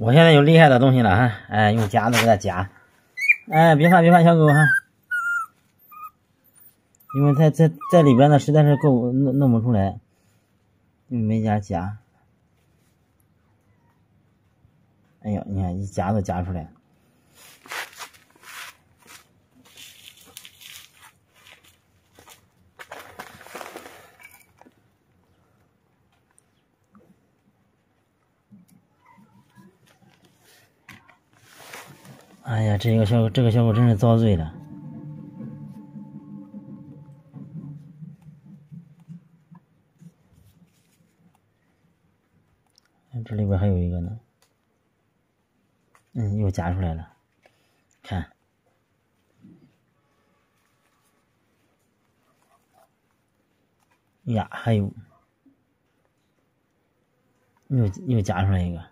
我现在有厉害的东西了哈，哎，用夹子给它夹，哎，别怕别怕，小狗哈，因为它在在里边呢，实在是够弄弄不出来，用美甲夹，哎呦，你看一夹都夹出来。哎呀，这个小狗，这个小狗真是遭罪了。这里边还有一个呢，嗯，又夹出来了，看，呀，还有，又又夹出来一个。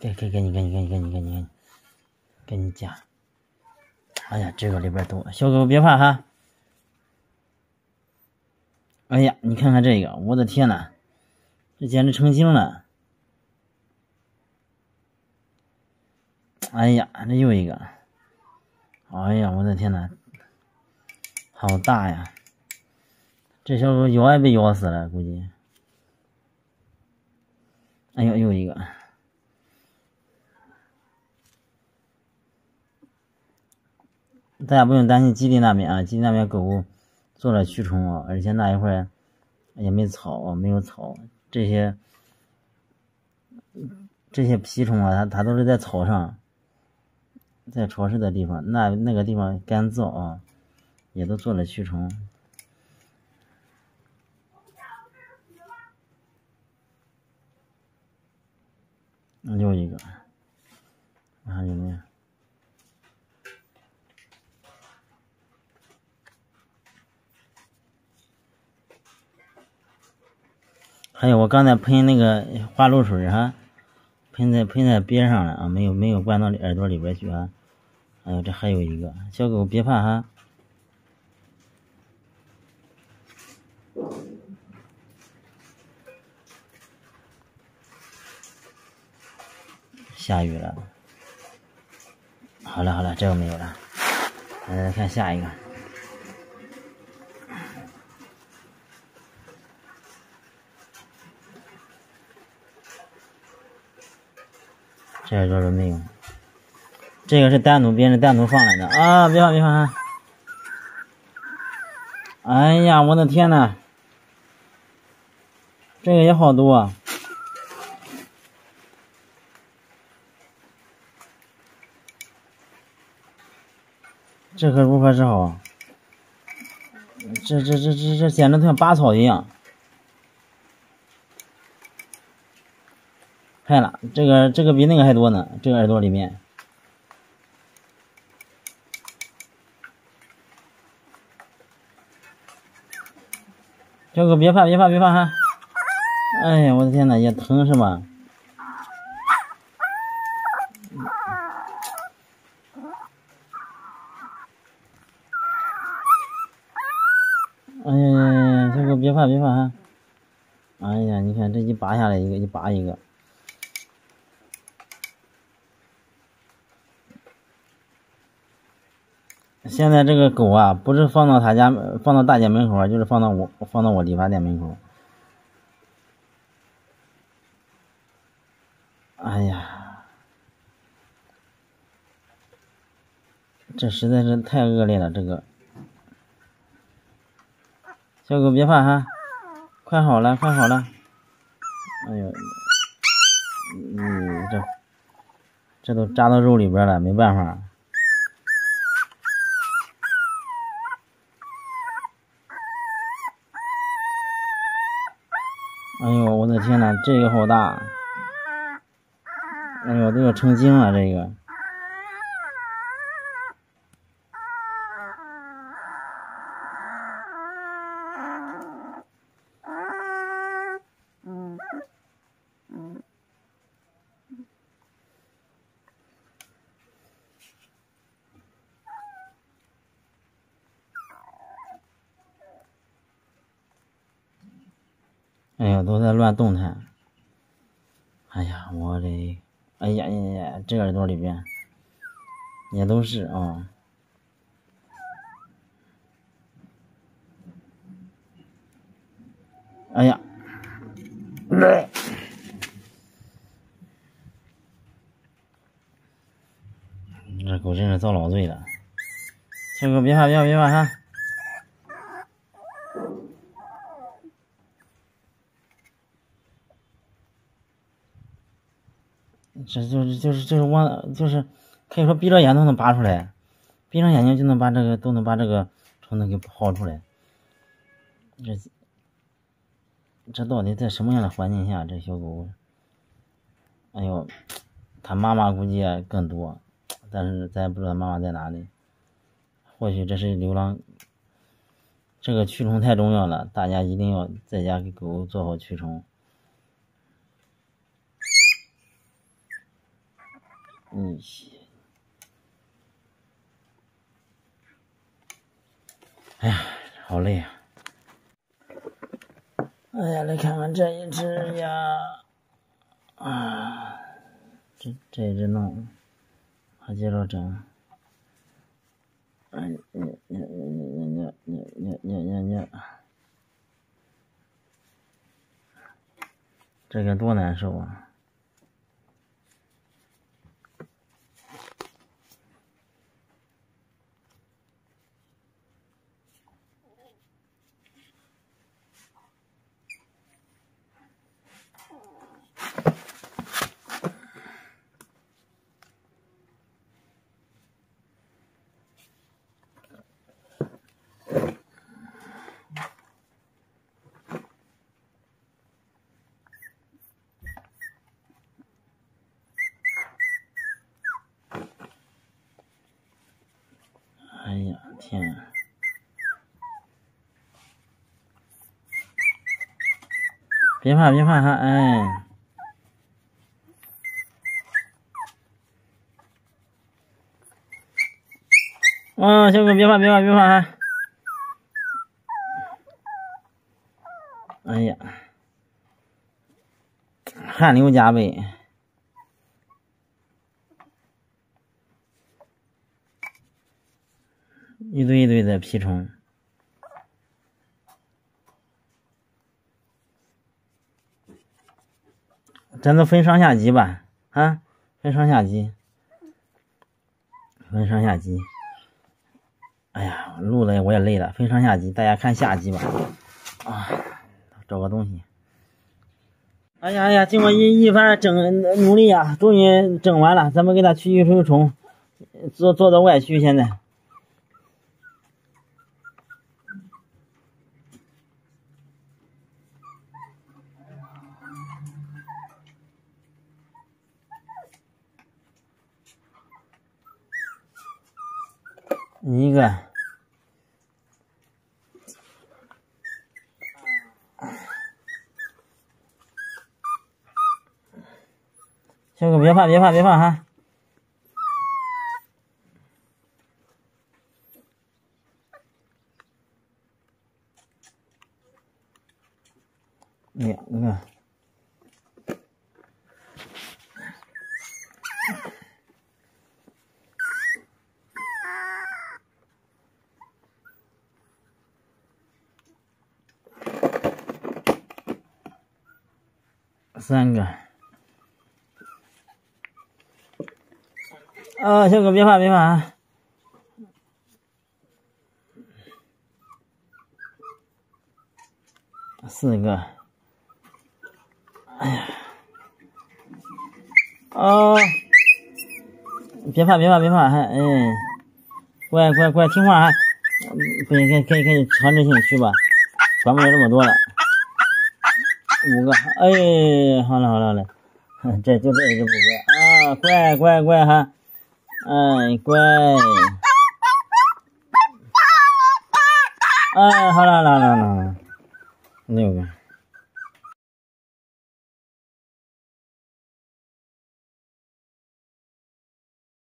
给给给你给你给你给你给你给你讲，哎呀，这个里边多，小狗别怕哈。哎呀，你看看这个，我的天呐，这简直成精了！哎呀，这又一个，哎呀，我的天呐，好大呀！这小狗咬也被咬死了，估计。哎呦，又一个。大家不用担心基地那边啊，基地那边狗狗做了驱虫啊，而且那一会也没草，没有草，这些这些蜱虫啊，它它都是在草上，在潮湿的地方，那那个地方干燥啊，也都做了驱虫。又一个，看有没有？还有我刚才喷那个花露水哈，喷在喷在边上了啊，没有没有灌到耳朵里边去啊。还有这还有一个小狗别怕哈，下雨了。好了好了，这个没有了，来看下一个。这耳朵都没有，这个是单独别人单独放来的啊！别放别放！哎呀，我的天呐，这个也好多，啊！这可如何是好？这这这这这简直像拔草一样！开了，这个这个比那个还多呢，这个耳朵里面。小狗别怕别怕别怕哈！哎呀，我的天呐，也疼是吧？哎呀呀呀，小狗别怕别怕哈！哎呀，你看这一拔下来一个，一拔一个。现在这个狗啊，不是放到他家，放到大姐门口，就是放到我，放到我理发店门口。哎呀，这实在是太恶劣了，这个小狗别怕哈，快好了，快好了。哎呦，嗯，这这都扎到肉里边了，没办法。哎呦，我的天呐，这个好大！哎呦，都要成精了，这个。哎呀，都在乱动弹。哎呀，我的，哎呀呀呀，这耳朵里边也都是啊。哎呀，这狗真是遭老罪了。小狗别怕，别怕，别怕哈。这就是就是就是往就是可以说闭着眼都能拔出来，闭上眼睛就能把这个都能把这个虫子给刨出来。这这到底在什么样的环境下？这小狗，哎呦，它妈妈估计更多，但是咱也不知道妈妈在哪里。或许这是流浪。这个驱虫太重要了，大家一定要在家给狗狗做好驱虫。嗯，哎呀，好累啊！哎呀，来看看这一只呀，啊，这这一只弄，还接着整，哎，你你你你你你你你你，这该多难受啊！哎呀，天！别怕，别怕哈，哎！啊，小狗别怕，别怕，别怕哈！哎呀，汗流浃背。一堆一堆的蜱虫，咱都分上下级吧，啊，分上下级，分上下级。哎呀，录的我也累了，分上下级，大家看下集吧。啊，找个东西。哎呀哎呀，经过一一番整努力呀，终于整完了，咱们给它驱驱虫虫，做做的外驱，现在。一个，小狗别怕，别怕，别怕哈！两个。三个，啊，小狗别怕别怕啊！四个，哎呀，哦，别怕别怕别怕，还哎，乖乖乖听话啊！不行，可以可以可以强制性去吧，管不了那么多了。五个，哎，好了好了好了，这就这一个不乖啊，乖乖乖哈，哎乖，哎，好了好了好了，六个。